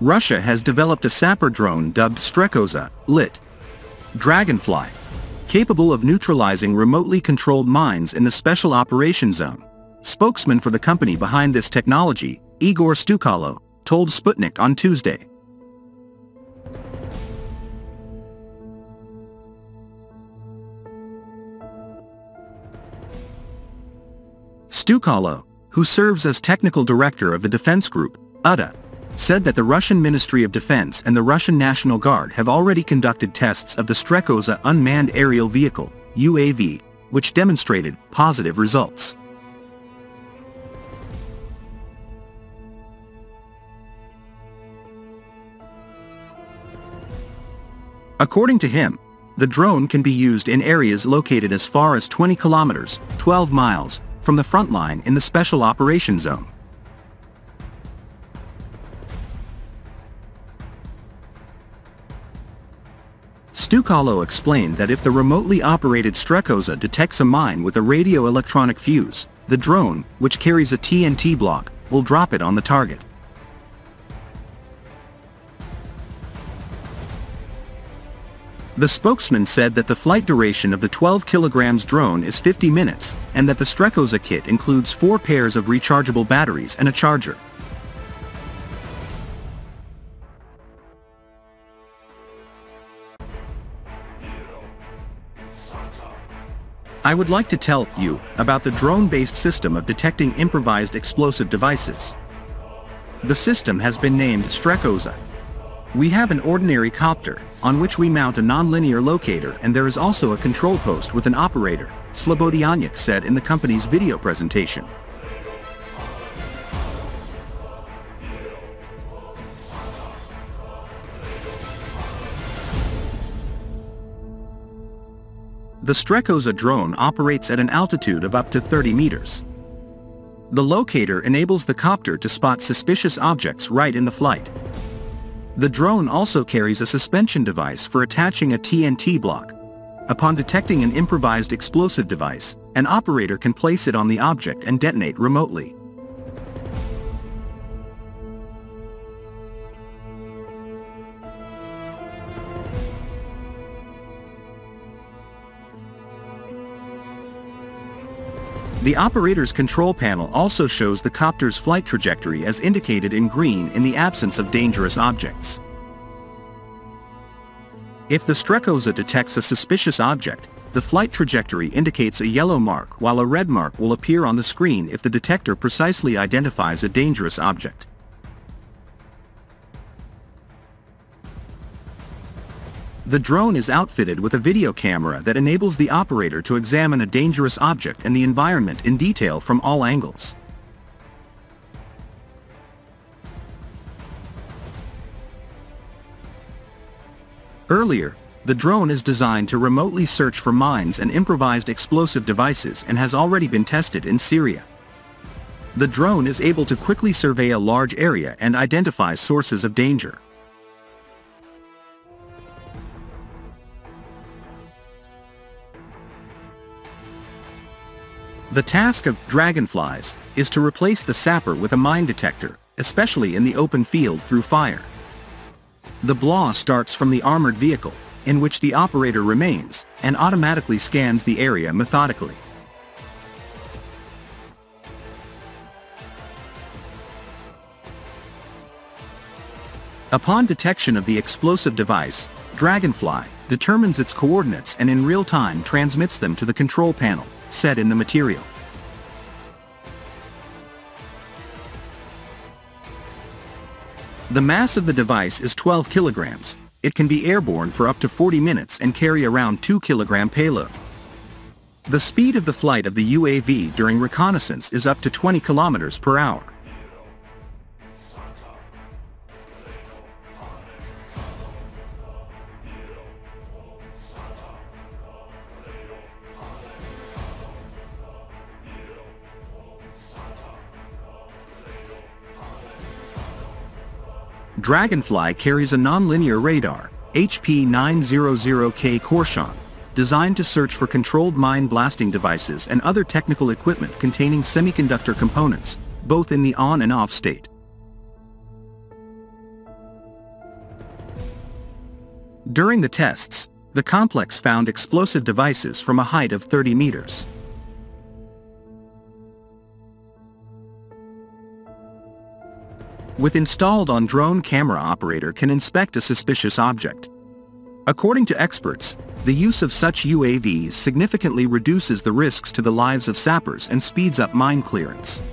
Russia has developed a sapper drone dubbed Strekoza, lit. Dragonfly, capable of neutralizing remotely controlled mines in the Special Operations Zone. Spokesman for the company behind this technology, Igor Stukalo, told Sputnik on Tuesday. Stukalo, who serves as technical director of the defense group, UDA, said that the Russian Ministry of Defense and the Russian National Guard have already conducted tests of the Strekoza unmanned aerial vehicle, UAV, which demonstrated positive results. According to him, the drone can be used in areas located as far as 20 kilometers, 12 miles, from the front line in the Special Operations Zone. Stukalo explained that if the remotely operated Strekoza detects a mine with a radio-electronic fuse, the drone, which carries a TNT block, will drop it on the target. The spokesman said that the flight duration of the 12 kilograms drone is 50 minutes, and that the Strekoza kit includes four pairs of rechargeable batteries and a charger. I would like to tell you about the drone-based system of detecting improvised explosive devices. The system has been named Strekoza. We have an ordinary copter, on which we mount a nonlinear locator and there is also a control post with an operator, Slobodyanyak said in the company's video presentation. The Strekoza drone operates at an altitude of up to 30 meters. The locator enables the copter to spot suspicious objects right in the flight. The drone also carries a suspension device for attaching a TNT block. Upon detecting an improvised explosive device, an operator can place it on the object and detonate remotely. The operator's control panel also shows the copter's flight trajectory as indicated in green in the absence of dangerous objects. If the Strekoza detects a suspicious object, the flight trajectory indicates a yellow mark while a red mark will appear on the screen if the detector precisely identifies a dangerous object. The drone is outfitted with a video camera that enables the operator to examine a dangerous object and the environment in detail from all angles. Earlier, the drone is designed to remotely search for mines and improvised explosive devices and has already been tested in Syria. The drone is able to quickly survey a large area and identify sources of danger. The task of dragonflies is to replace the sapper with a mine detector, especially in the open field through fire. The BLA starts from the armored vehicle, in which the operator remains, and automatically scans the area methodically. Upon detection of the explosive device, Dragonfly determines its coordinates and in real time transmits them to the control panel said in the material. The mass of the device is 12 kilograms. It can be airborne for up to 40 minutes and carry around 2 kilogram payload. The speed of the flight of the UAV during reconnaissance is up to 20 kilometers per hour. Dragonfly carries a nonlinear radar, HP900K Korshun, designed to search for controlled mine blasting devices and other technical equipment containing semiconductor components, both in the on and off state. During the tests, the complex found explosive devices from a height of 30 meters. With installed on drone camera operator can inspect a suspicious object. According to experts, the use of such UAVs significantly reduces the risks to the lives of sappers and speeds up mine clearance.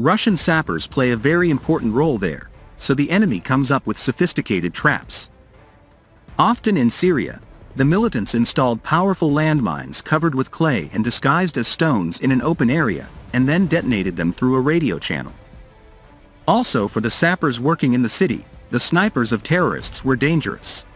Russian sappers play a very important role there, so the enemy comes up with sophisticated traps. Often in Syria, the militants installed powerful landmines covered with clay and disguised as stones in an open area, and then detonated them through a radio channel. Also for the sappers working in the city, the snipers of terrorists were dangerous.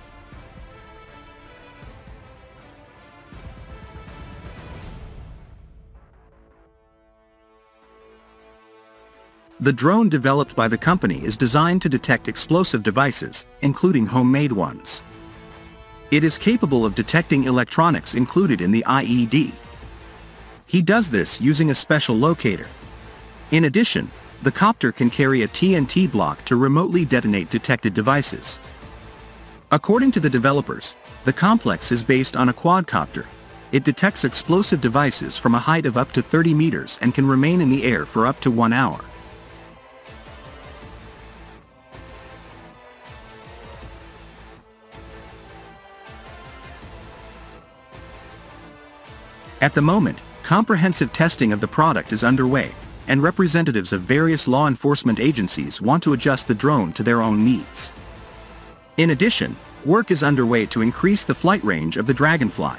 The drone developed by the company is designed to detect explosive devices, including homemade ones. It is capable of detecting electronics included in the IED. He does this using a special locator. In addition, the copter can carry a TNT block to remotely detonate detected devices. According to the developers, the complex is based on a quadcopter. It detects explosive devices from a height of up to 30 meters and can remain in the air for up to one hour. At the moment, comprehensive testing of the product is underway, and representatives of various law enforcement agencies want to adjust the drone to their own needs. In addition, work is underway to increase the flight range of the Dragonfly.